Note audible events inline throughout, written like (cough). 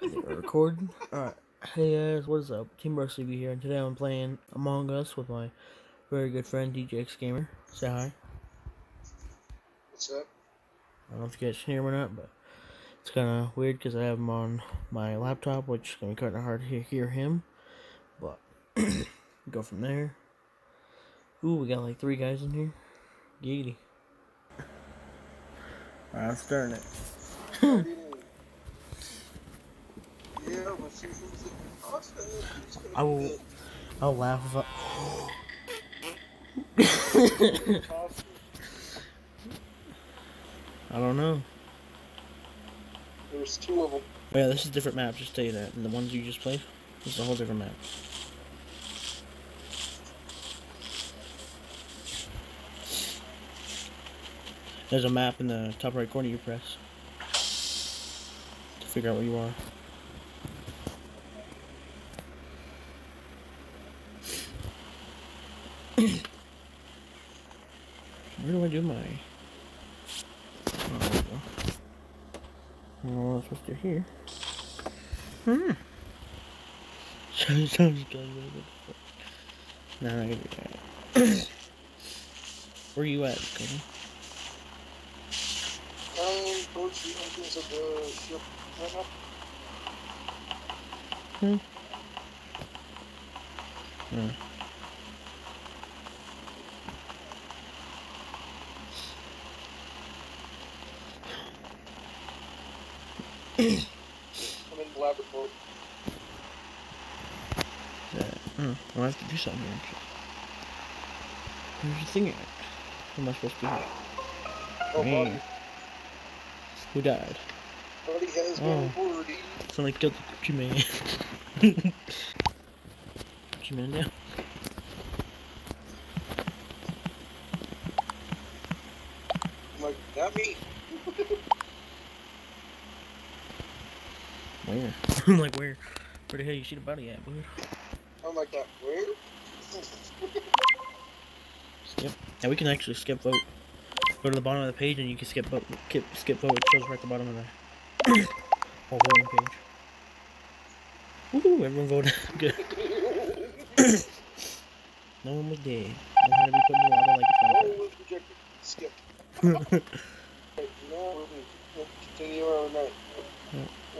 recording. Alright. Hey guys, what's up? ThatBroCV here, and today I'm playing Among Us with my very good friend DJxgamer. Say hi. What's up? I don't know if you guys can hear him or not, but it's kind of weird because I have him on my laptop, which is going to be kind of hard to hear, hear him. But, (clears throat) go from there. Ooh, we got like three guys in here. Giggity. Alright, I'm starting it. (clears throat) yeah, but see who's in Austin. Who's gonna I will- I'll laugh if I... (laughs) I don't know. There's two of them. Oh, yeah, this is a different map, just tell you that. And the ones you just played, this is a whole different map. There's a map in the top right corner you press to figure out where you are. Where do I do my? Oh, there we go. I don't know what I'm supposed to here. Hmm. Sounds sounds good. No, I'm not do that. Where you at, Cody? Um, towards the entrance of the ship right now. Hmm. Hmm. I'm in the laboratory. That, hmm. I'll have to do something here. Where's the thing at? Who am I supposed to be? Oh, buddy. Who died? Buddy has Oh. been. Somebody killed the Gucci man. Gucci (laughs) man down. I'm like, not me. Where? I'm like, where? Where the hell you see the body at, dude? I'm like that. Where? Skip. Yeah, we can actually skip vote. Go to the bottom of the page and you can skip vote. Skip, skip vote. It shows right at the bottom of the (coughs) whole voting page. Woohoo! Everyone voted. (laughs) Good. (coughs) no one was dead. No one had to be put in the lava like Oh, a was rejected. Skip. now we'll we'll continue our night.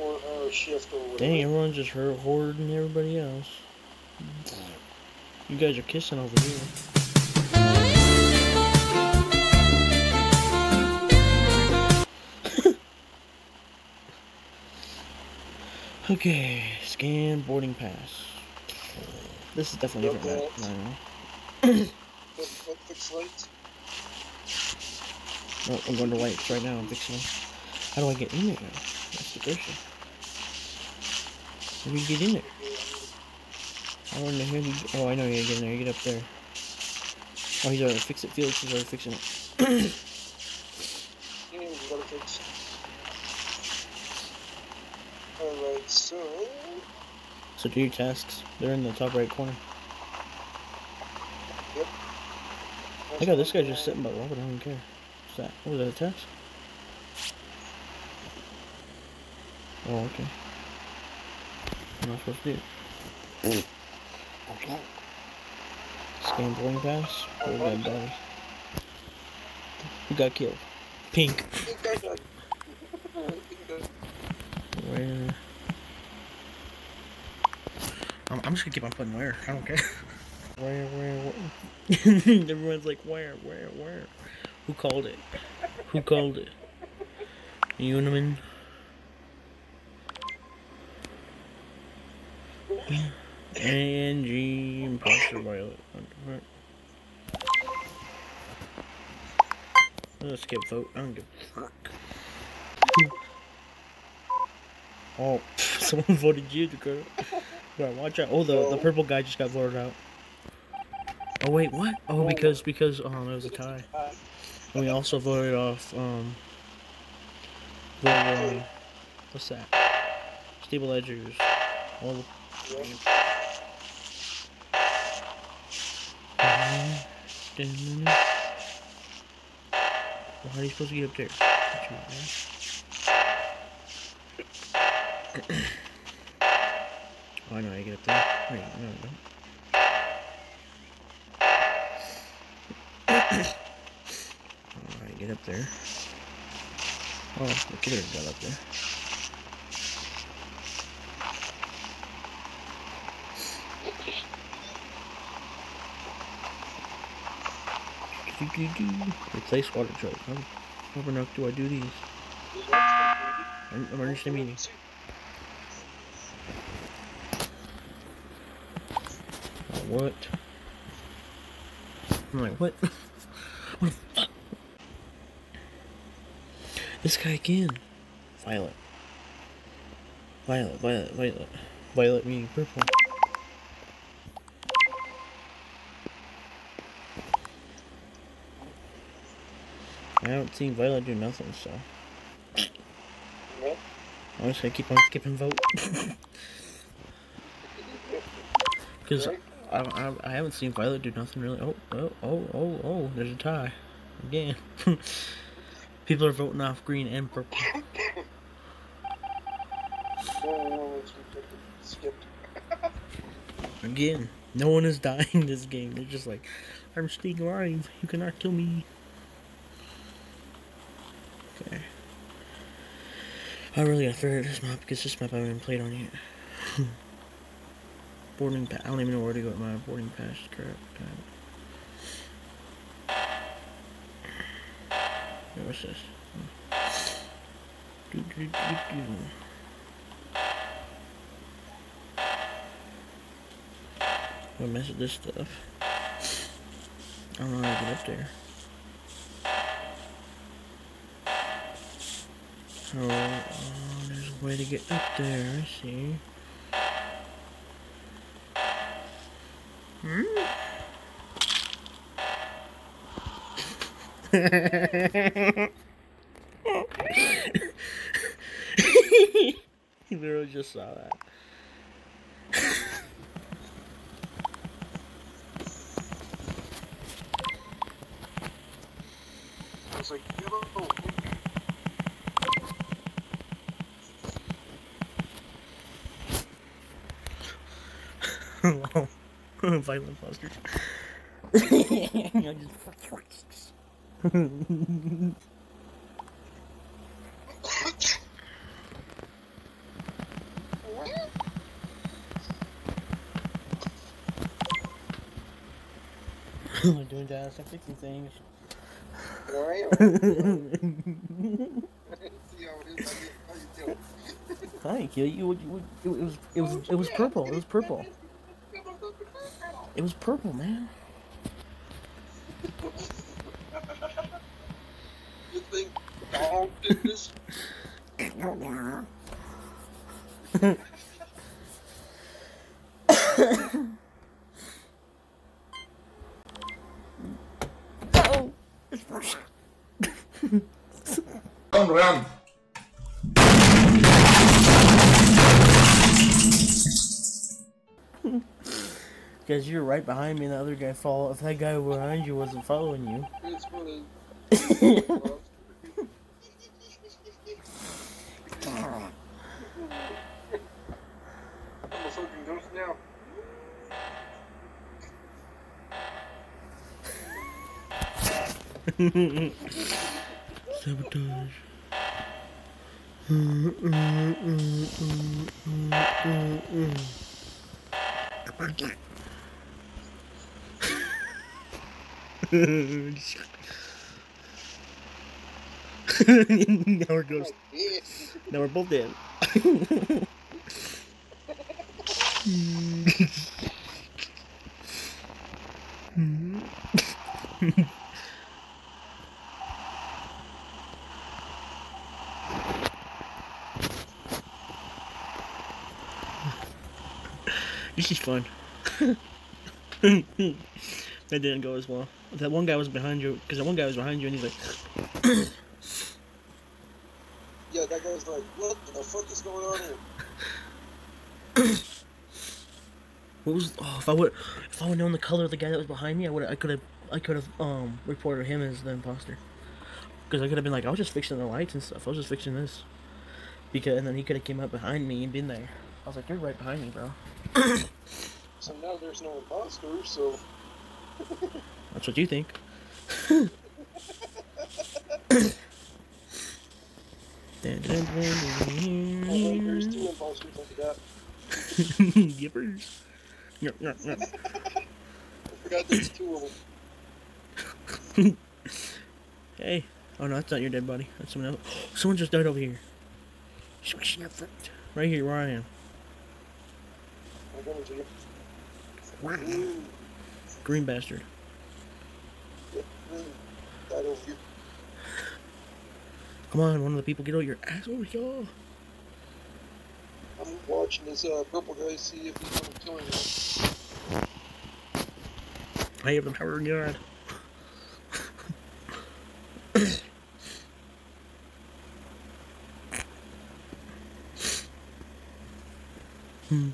Or our shift or whatever. Dang, everyone's just hoarding everybody else. You guys are kissing over here. (laughs) okay, scan boarding pass. This is definitely different. Okay. Right? I know. (coughs) What, what fixed lights? Oh, I'm going to lights right now. I'm fixing. How do I get in there? Question. How do you get in there? I don't know how you. Oh, I know you get in there. You get up there. Oh, he's already fixed it. Felix is already fixing it. Yeah, we gotta fix. Alright, so. So do your tasks. They're in the top right corner. Look at this guy just sitting by the water. I don't care. What's that? What was that a test? Oh, okay. What am I supposed to do? Scan boarding pass. Where got body? Who got killed? Pink. Where? I'm, I'm just gonna keep on putting where. I don't care. Where, where, where? (laughs) Everyone's like, where, where, where? Who called it? Who called it? Uniman? A-N-G, imposter violet. Let's skip vote. I don't give a fuck. Oh, (laughs) someone voted you, Dakota. Bro, watch out. Oh, the, the purple guy just got voted out. Oh, wait, what? Oh, because, because, um, it was a tie. And we also voted off, um, the, um, what's that? Stable Edgers. All the, well, how are you supposed to get up there? (clears throat) Oh, I know how to get up there. Wait, no, no. (clears throat) Alright, get up there. Oh, the killer got up there. Replace water jug. How, how enough do I do these? Emergency meeting. Oh, what? I'm like, what? what the fuck? This guy again. Violet. Violet, violet, violet. Violet meaning purple. Haven't seen Violet do nothing, so. I'm just gonna keep on skipping vote. (laughs) Because I, I, I haven't seen Violet do nothing really. Oh, oh, oh, oh, oh, there's a tie. Again. (laughs) People are voting off green and purple. (laughs) Again. No one is dying this game. They're just like, I'm staying alive. You cannot kill me. Okay. I really gotta figure out this map because this map I haven't played on yet. (laughs) boarding pass. I don't even know where to go with my boarding pass. Crap. What's this? Do, do, do, do. What mess with this stuff? I don't know how to get up there. Oh, oh, there's a way to get up there, I see. Hmm? (laughs) he literally just saw that. I was like, yo, Wow. (laughs) Violent posters. (laughs) I just- I'm doing that. I'm fixing things. There I am. See how it is. (laughs) How you, how you doing? I didn't kill you. You- you- It was it was it was purple. It was purple. It was purple, man. You think dog did this? Don't run. Because you're right behind me, and the other guy fall. If that guy behind you wasn't following you, It's funny. I'm a fucking ghost now. sabotage. (laughs) now we're oh, ghost. Yeah. Now we're both dead. (laughs) this is fun. (laughs) that didn't go as well. That one guy was behind you, because that one guy was behind you, and he's like, (coughs) Yeah, that guy's like, what the fuck is going on here? (coughs) What was? Oh, if I would, if I would known the color of the guy that was behind me, I would, I could have, I could have um reported him as the imposter. Because I could have been like, I was just fixing the lights and stuff. I was just fixing this. Because and then he could have came up behind me and been there. I was like, you're right behind me, bro. (coughs) So now there's no imposter, so That's what you think. Oh. I. Yippers. Yep, yep, yep. I forgot there's two of them. Hey. Oh no, that's not your dead body. That's someone else. (gasps) Someone just died over here. Squishing up front. Right here where I am. I'm Green bastard. ooh, That over you. Come on, one of the people get over your ass over here. I'm watching this uh, purple guy see if he's gonna kill anyone. I have the power of God. (coughs) Hmm.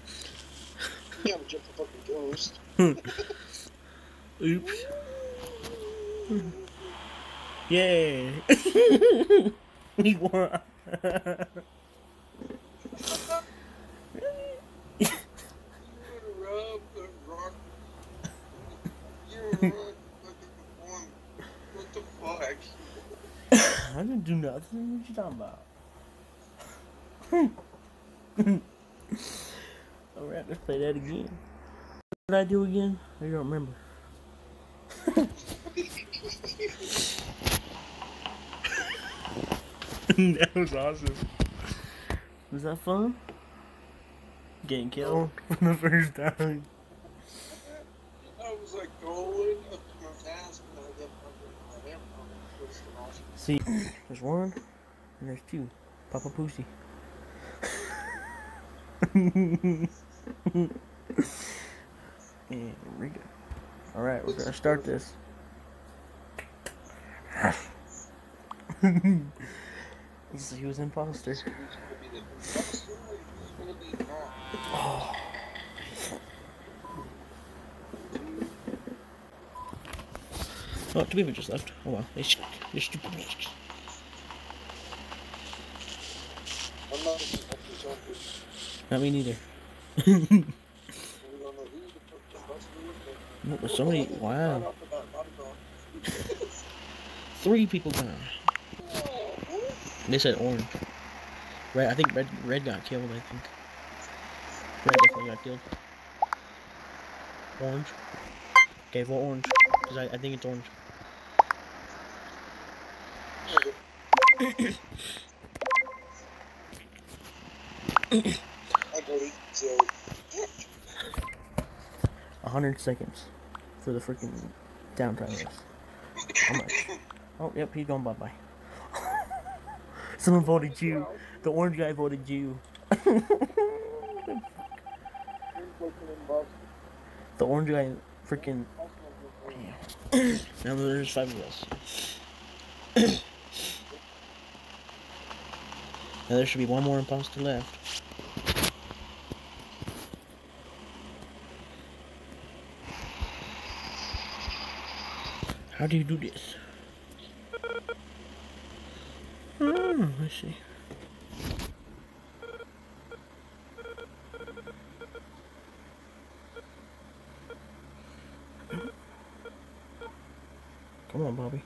Yeah, I'm just a fucking ghost. Oops. Yay! we won. You would rub the rock. You would rub fucking one. What the fuck? I didn't do nothing. What you talking about? (laughs) Alright, let's play that again. What did I do again? I don't remember. (laughs) that was awesome. Was that fun? Getting killed (laughs) for the first time. I was like going up to my task and I got fucking my hammer on it. First and all. See, there's one and there's two. Papa Pussy. (laughs) and we go. Alright, we're gonna start this. He's, he was the imposter? Not? Oh, two people just left. Oh well, they they're stupid. I'm not me neither. (laughs) No, there's so many. Wow, (laughs) three people gone. They said orange. Red, I think red. Red got killed. I think. Red definitely got killed. Orange. Okay, well orange, because I, I think it's orange. (coughs) I voted, so A hundred seconds for the freaking downtime race. How much? Oh, yep, he's going bye bye. Someone voted you. The orange guy voted you. (laughs) the orange guy freaking. (coughs) Now there's five of us. (coughs) now there should be one more imposter left. How do you do this? Let's see. Come on, Bobby.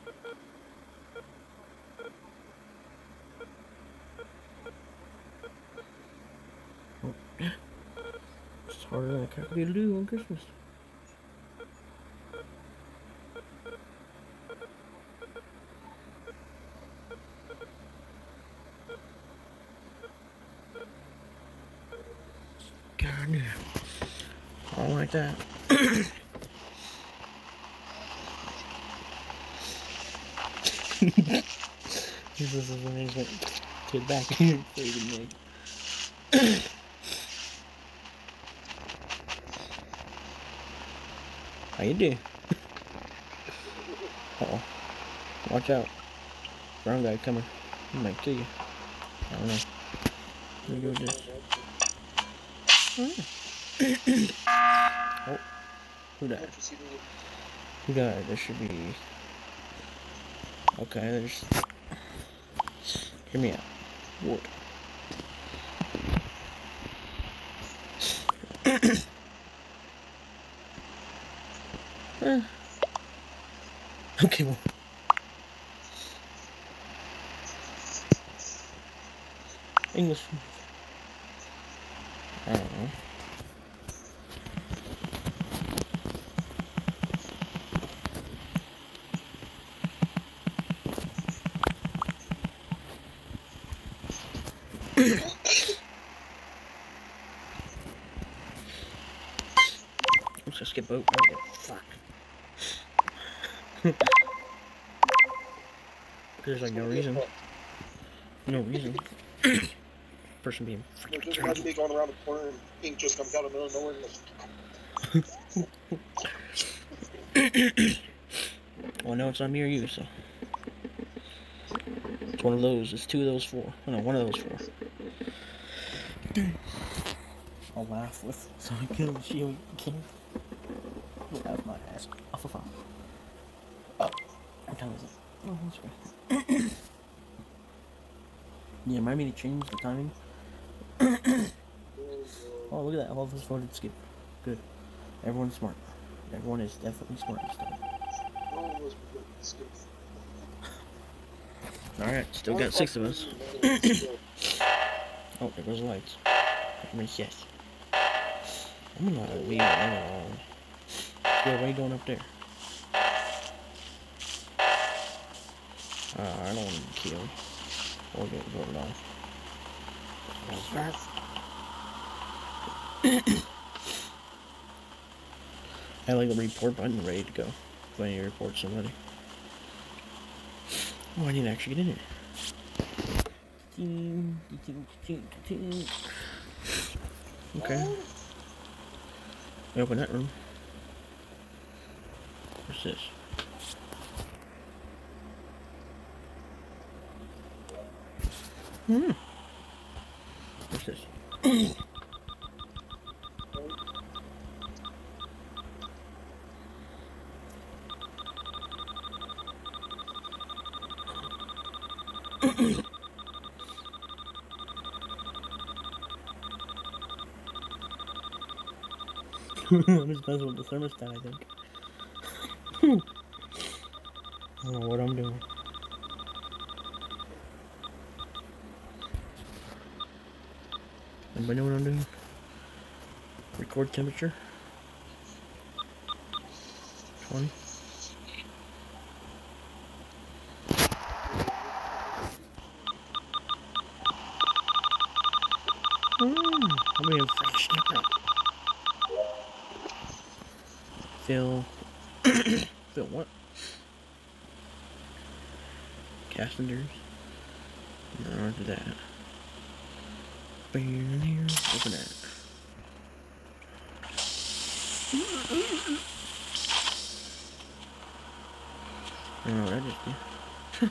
It's harder than a cockatoo to do on Christmas. God damn. I don't like that. (laughs) this is amazing. Get back here, freaking. How you do? (laughs) Uh oh. Watch out. Brown guy coming. He might kill you. I don't know. Let me go this. oh. (clears throat) Who died? Who died? There should be. Okay, there's. Hear me out. Wood. (coughs) Eh. Okay, well. English. I don't know. Let's just skip boat. Oh, fuck. (laughs) There's like no reason. No reason. (coughs) Person being There's freaking just retarded. imagine me going around the corner and Pink just comes out of the middle of nowhere and goes, (coughs) Well, no, it's not me or you, so. It's one of those. It's two of those four. Oh, no, one of those four. I'll laugh with so I can see you can. Get out my ass. Off of phone. Oh, what time is it? Oh, that's right. yeah, remind me to change the timing. (coughs) Oh, look at that. All of us voted skip. Good. Everyone's smart. Everyone is definitely smart this time. (coughs) "Oh, let's go skip." Alright, still got six of us. you make it skip? Oh, there goes the lights. I mean, yes. I'm gonna leave it alone. Yeah, why are you going up there? Uh, I don't want to be killed. Or get voted off. I like the report button ready to go. If I need to report somebody. Oh, I need to actually get in it. Okay. I open that room. What's this? Hmm. What's this? (laughs) I'm just messing with the thermostat, I think. (laughs) I don't know what I'm doing. Anybody know what I'm doing? Record temperature. 20. Mm, I'm being fresh. Phil. Phil, (coughs) what? Passengers. No, do that. Open that. I don't know what I just did.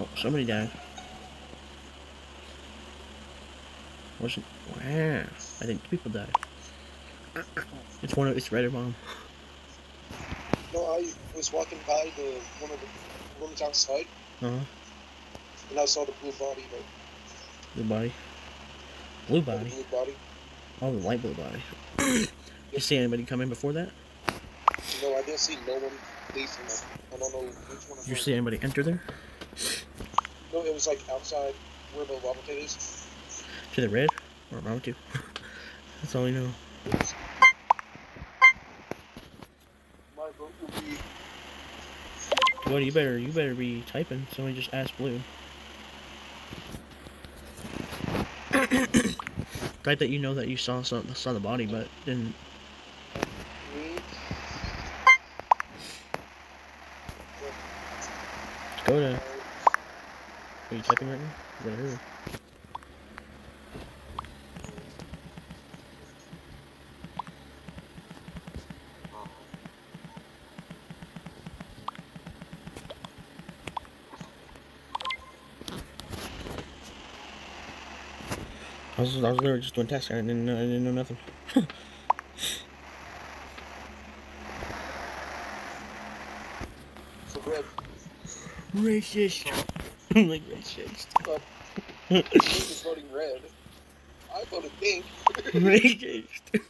oh, somebody died. Wasn't. Wow. I think two people died. It's one of. It's Reddit bomb. No, I was walking by the one of the rooms outside, Uh huh. And I saw the blue body, like Blue body. Blue the body. blue body. Oh, the light blue body. (coughs) you see anybody come in before that? No, I didn't see no one leave from it. I don't know which one. Did you see anybody enter there? No, it was like outside where the lava pit is. To the red? Or around to? (laughs) That's all I know. My vote will be Well, you better you better be typing. Somebody just asked blue. Type that you know that you saw some, saw the body, but didn't. Go to. Are you typing right now? Is that her? Was, I was literally just doing tests. I didn't know, I didn't know nothing. So red. Racist. (laughs) like racist. Pink is voting red. I voted pink. Racist. (laughs)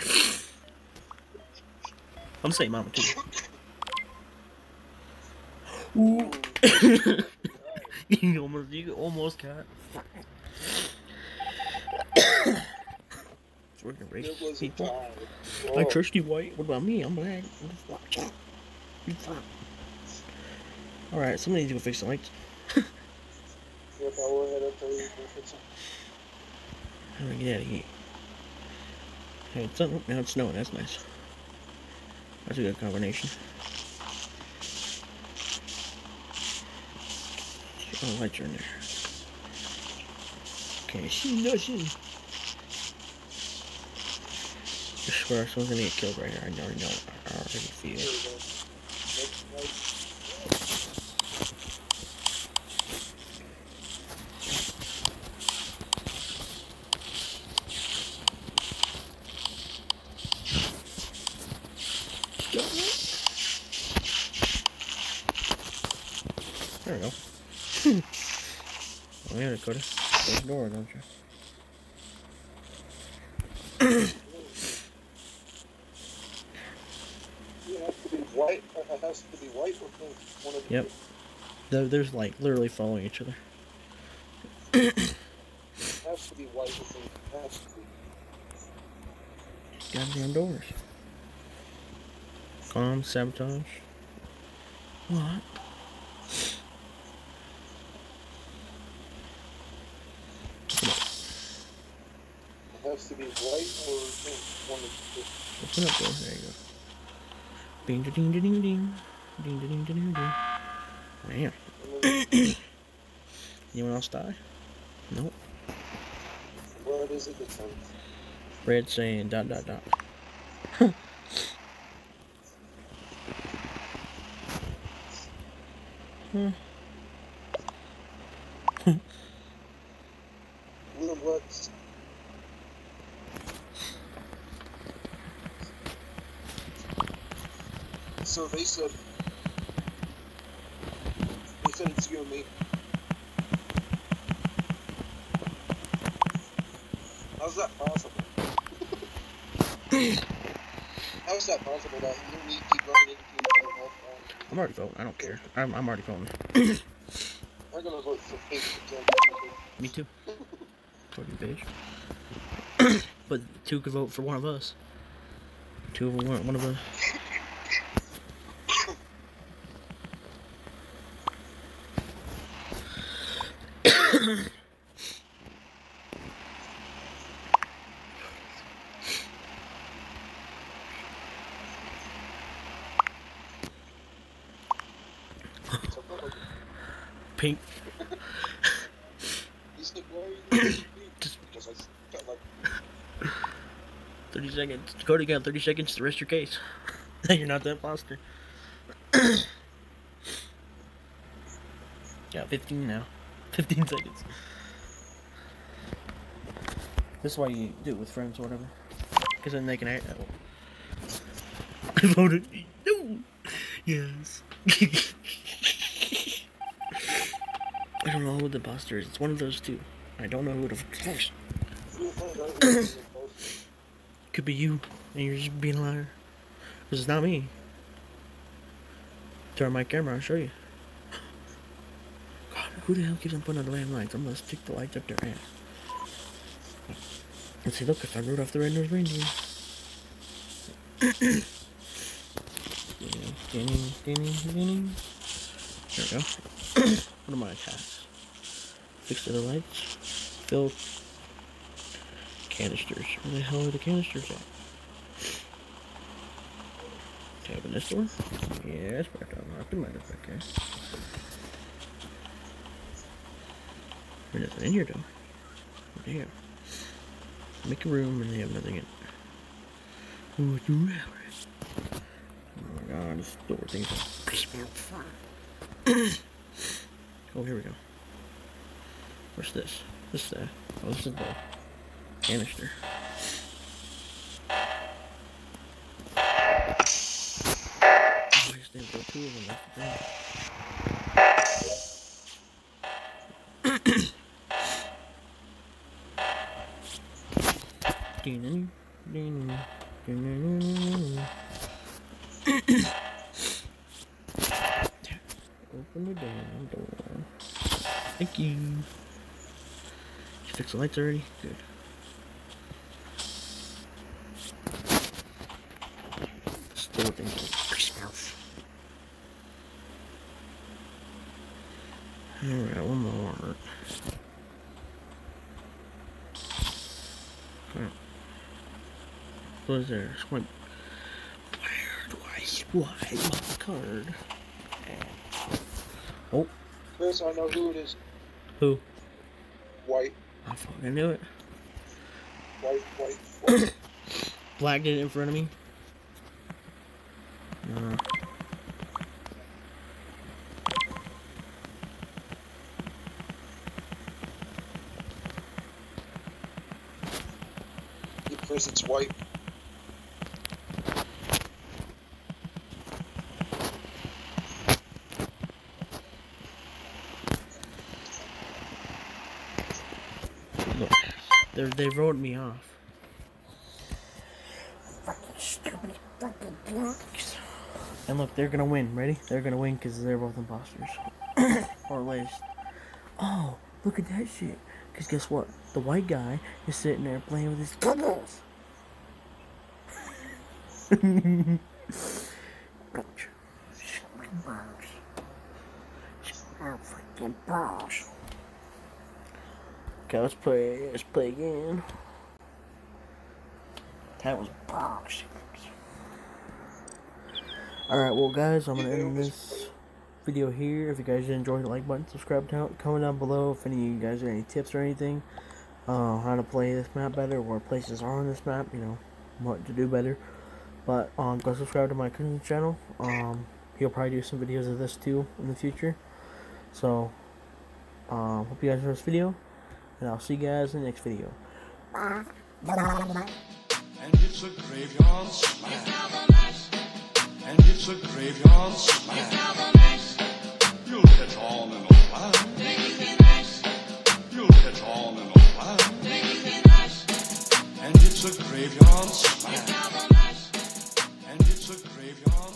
(laughs) I'm saying mama too. Ooh. you almost, you almost got. We're gonna race people. tie. I Oh, trust you white. What about me? I'm black. The fuck? You fuck. Alright, somebody needs to go fix the lights. (laughs) Yep, I will head up there. and fix it. How do I get out of here? Hey, it's, sun- now it's snowing. That's nice. That's a good combination. Oh, lights are in there. Okay, see nothing. I swear someone's gonna get killed right here. I already know. I already feel it. we go. Next light. There we go. oh yeah, Dakota. Close the door, don't you? It has to be white. It has to be white or pink. One of the Yep. two. They're, they're like literally following each other. It has to be white or pink. It has to be. Goddamn doors. Calm, sabotage. What? It has to be white or. One of the. Open up door. There you go. Ding ding ding ding ding. Ding ding ding ding ding. Man. (coughs) Anyone else die? Nope. what is it this time? Red saying dot dot dot. Hmm. Blue and So they said, they you and me. How's that possible? (laughs) How's that possible that you and me keep running into each other all the? I'm already voting. I don't care. I'm, I'm already voting. (coughs) I'm gonna vote for pink again. Me too. (laughs) Fucking bitch. (coughs) but two could vote for one of us. Two of them want one of us. So, what was it? Pink. You said, why are you voting for pink? Just- Because I felt like 30 seconds. You got 30 seconds to rest your case. (laughs) You're not that imposter. got (clears throat) 15 now. (laughs) 15 seconds. This is why you do it with friends or whatever. Because then they can act. Oh. (laughs) I voted. No! Yes. I don't know who the imposter is. It's one of those two. I don't know who the (coughs) (clears throat) Could be you, and you're just being a liar. This is not me. Turn my camera, I'll show you. God, who the hell keeps on putting on the lights? I'm gonna stick the lights up their ass. And see, look, if I off the Reindeer. Ding, ding, ding. There we go. (coughs) what are my tasks? Fix the lights. Fill canisters. Where the hell are the canisters at? Can I open this door? Yes, but I don't have to can. There's nothing in here though. Oh, Damn. Make a room and they have nothing in it. Ooh, it's rare. Oh my god, this door thing's (clears throat) Oh, here we go. What's this? This is the, oh, this is the canister. Open the damn door. Thank you. You fix the lights already? Good. Store things. Alright, one more. There? Swipe. Where do I swipe my card? Oh. Chris, I know who it is. Who? White, I fucking knew it. white, white, (coughs) white. Black did it in front of me. Uh, Yeah, Chris, it's white. They they wrote me off. Stupid fucking blacks. And look, they're gonna win. Ready? They're gonna win because they're both imposters. (coughs) or at least. Oh, look at that shit. Because guess what? The white guy is sitting there playing with his bubbles. Balls. (laughs) Freaking balls. Okay, let's play. Play again. That was Balls. Alright, well, guys, I'm gonna end this video here. If you guys enjoyed, the like button, subscribe down, comment down below if any of you guys got any tips or anything. Uh, how to play this map better, where places are on this map, you know, what to do better. But, um, go subscribe to my cousin's channel. Um, he'll probably do some videos of this too in the future. So, um, hope you guys enjoyed this video, and I'll see you guys in the next video. And it's a graveyard smash. And it's a graveyard smash. You'll catch on in a. You'll catch on in a. And it's a graveyard smash. And it's a graveyard